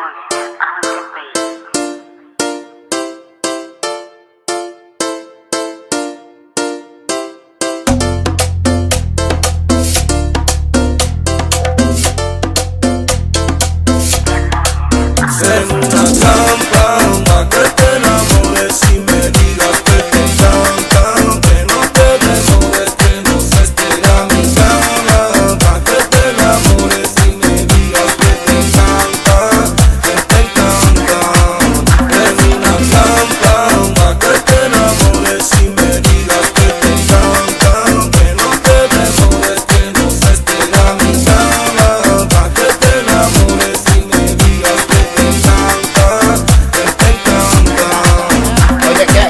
Lord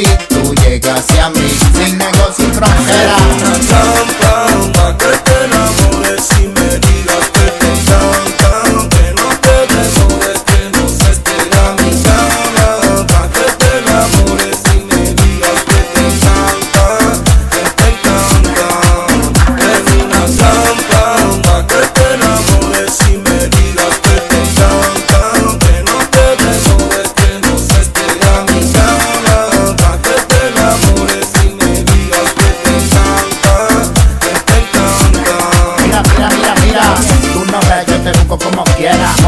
si tú llegas hacia mí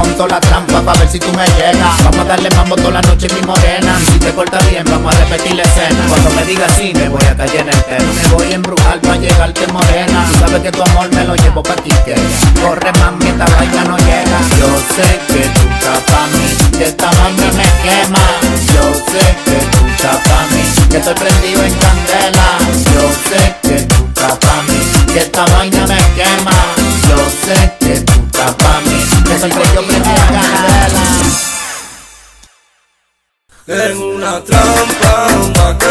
Monto la trampa para ver si tú me llegas. Vamos a darle mambo toda la noche, mi morena. Y si te cortas bien, vamos a repetir la escena. Cuando me digas sí, me voy a caer en el tema. Me voy a embrujar para llegarte morena. Tú sabes que tu amor me lo llevo pa' ti, que corre mami, esta vaina no llega. Yo sé que tú estás pa' mí, que esta vaina me quema. Yo sé que tú estás pa' mí, que estoy prendido en candela. Yo sé que tú estás pa' mí, que esta vaina me que yo prendí en una trampa pa'